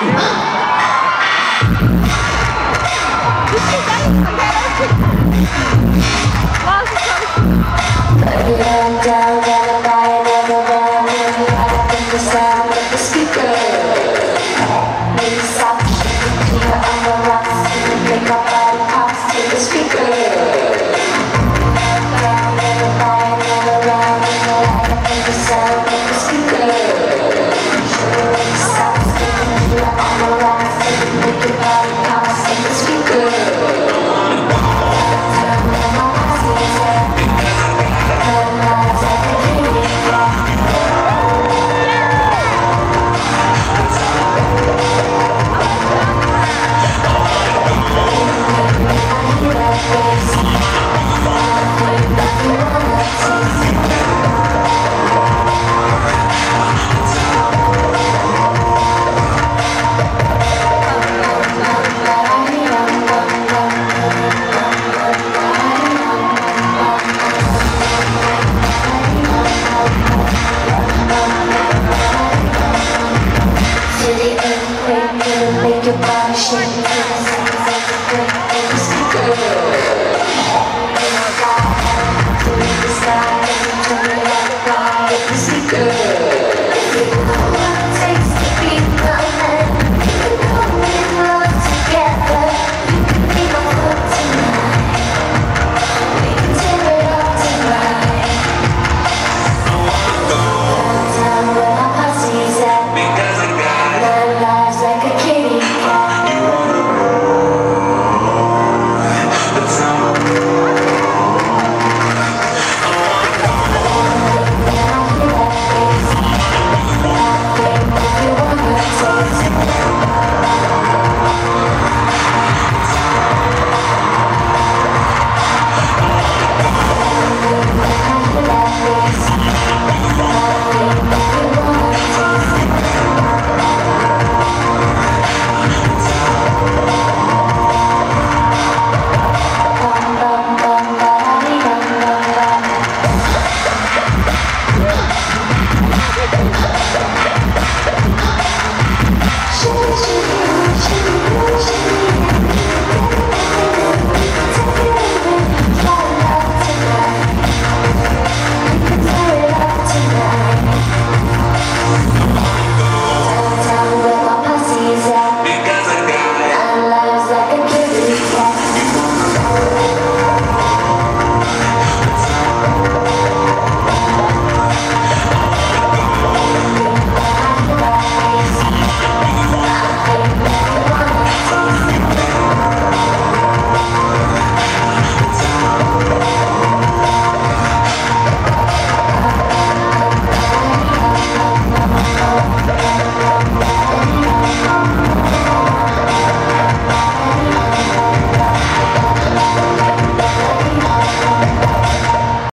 Baby, I'm down, gotta buy another round. I think it's Bye. Oh,